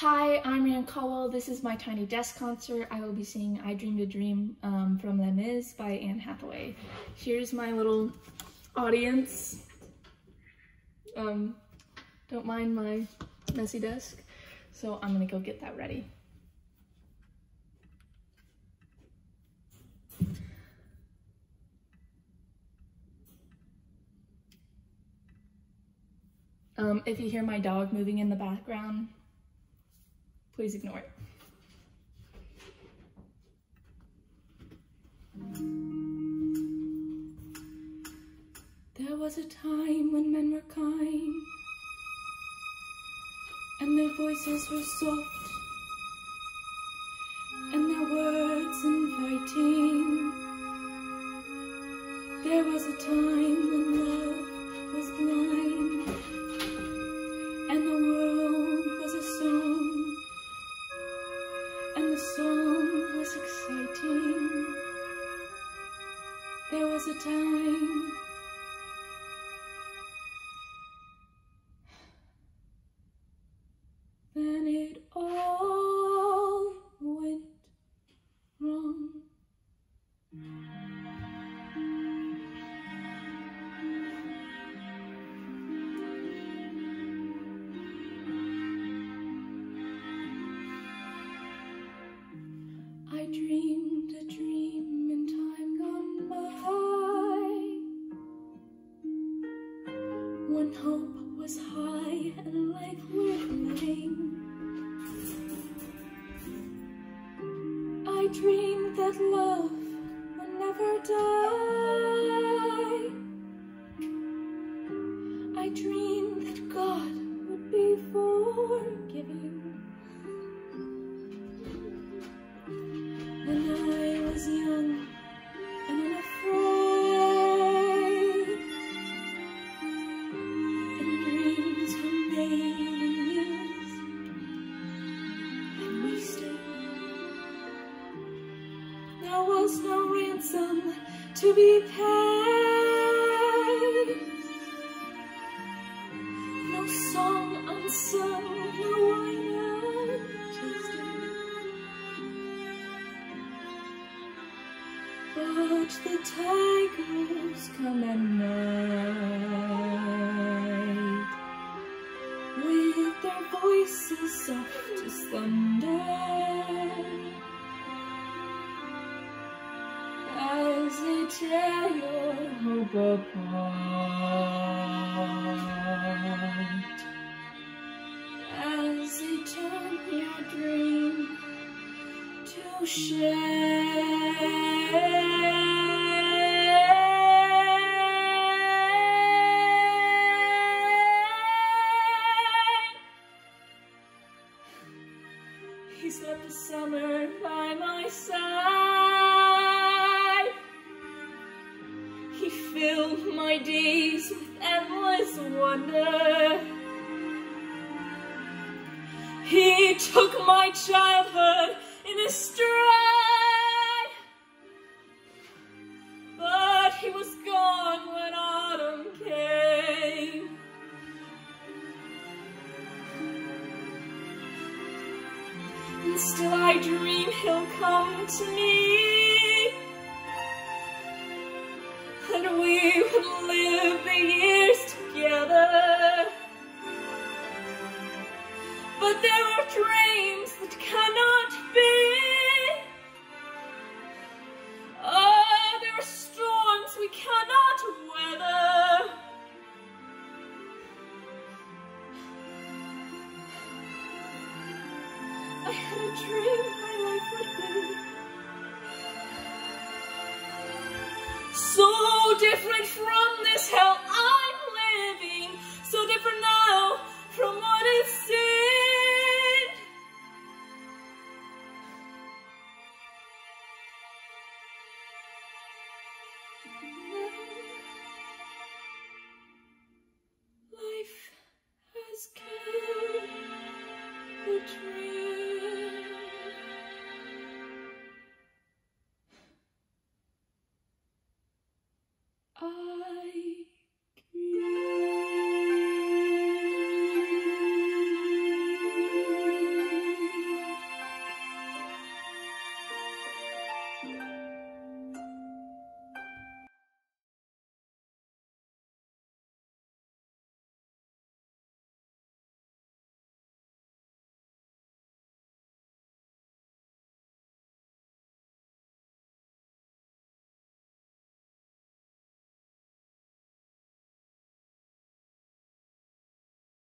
Hi, I'm Rheann Colwell. This is my Tiny Desk concert. I will be singing I Dreamed a Dream um, from Les Mis by Anne Hathaway. Here's my little audience. Um, don't mind my messy desk. So I'm gonna go get that ready. Um, if you hear my dog moving in the background, please ignore it. There was a time when men were kind and their voices were soft and their words inviting. There was a time when love was blind There was a time when hope was high and life worth living. I dreamed that love would never die. I dreamed that God would be forgiving. There was no ransom to be paid, no song unsung, no wine untasted. But the tigers come at night with their voices soft as thunder hope apart as they turn your dream to shame. He slept the summer by my side. My days with endless wonder. He took my childhood in his stride. But he was gone when autumn came. And still I dream he'll come to me. And we live the years together. But there are dreams that cannot be. Oh, there are storms we cannot weather. I had a dream my life would be so different from this hell I'm living, so different now from what it seemed. Now,